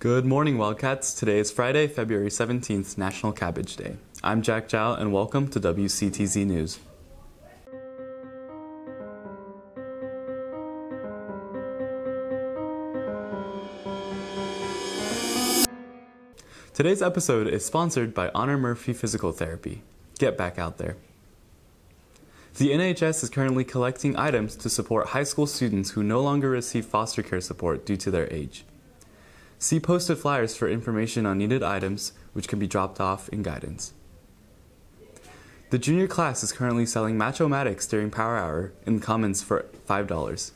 Good morning, Wildcats. Today is Friday, February 17th, National Cabbage Day. I'm Jack Chow, and welcome to WCTZ News. Today's episode is sponsored by Honor Murphy Physical Therapy. Get back out there. The NHS is currently collecting items to support high school students who no longer receive foster care support due to their age. See posted flyers for information on needed items, which can be dropped off in guidance. The junior class is currently selling Match-O-Matics during Power Hour in the Commons for $5.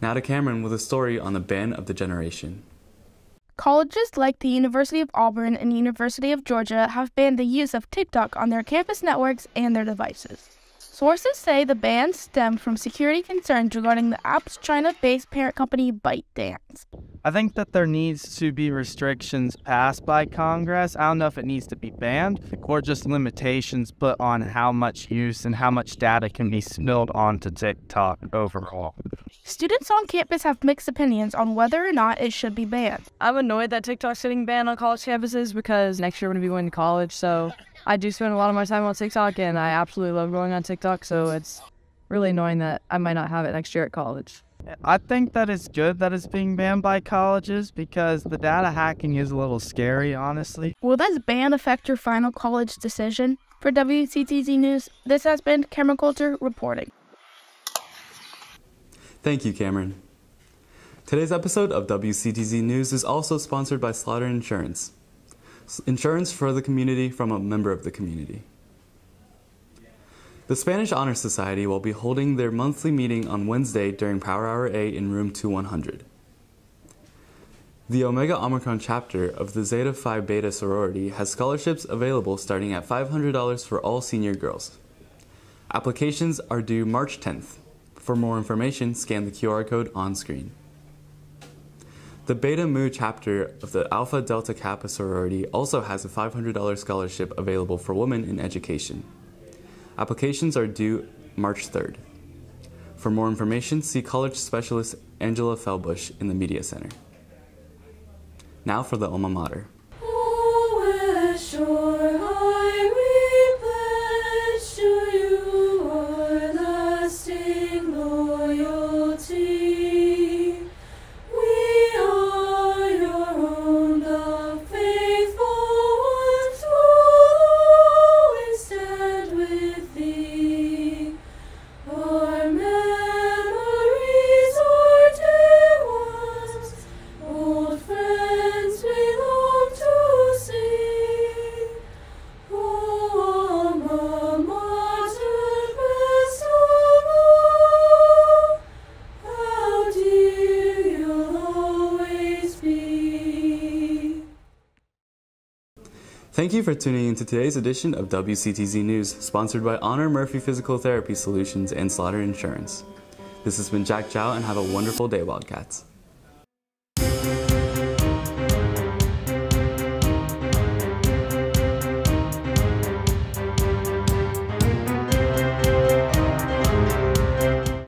Now to Cameron with a story on the ban of the generation. Colleges like the University of Auburn and University of Georgia have banned the use of TikTok on their campus networks and their devices. Sources say the ban stemmed from security concerns regarding the app's China based parent company ByteDance. I think that there needs to be restrictions passed by Congress. I don't know if it needs to be banned or just limitations put on how much use and how much data can be spilled onto TikTok overall. Students on campus have mixed opinions on whether or not it should be banned. I'm annoyed that TikTok's getting banned on college campuses because next year I'm going to be going to college. So I do spend a lot of my time on TikTok and I absolutely love going on TikTok. So it's really annoying that I might not have it next year at college. I think that it's good that it's being banned by colleges because the data hacking is a little scary, honestly. Will this ban affect your final college decision? For WCTZ News, this has been Cameron Coulter reporting. Thank you, Cameron. Today's episode of WCTZ News is also sponsored by Slaughter Insurance. Insurance for the community from a member of the community. The Spanish Honor Society will be holding their monthly meeting on Wednesday during Power Hour A in room 2100. The Omega Omicron chapter of the Zeta Phi Beta sorority has scholarships available starting at $500 for all senior girls. Applications are due March 10th. For more information, scan the QR code on screen. The Beta Mu chapter of the Alpha Delta Kappa sorority also has a $500 scholarship available for women in education. Applications are due March 3rd. For more information, see college specialist Angela Felbush in the Media Center. Now for the alma mater. Thank you for tuning in to today's edition of WCTZ News, sponsored by Honor Murphy Physical Therapy Solutions and Slaughter Insurance. This has been Jack Chow, and have a wonderful day, Wildcats.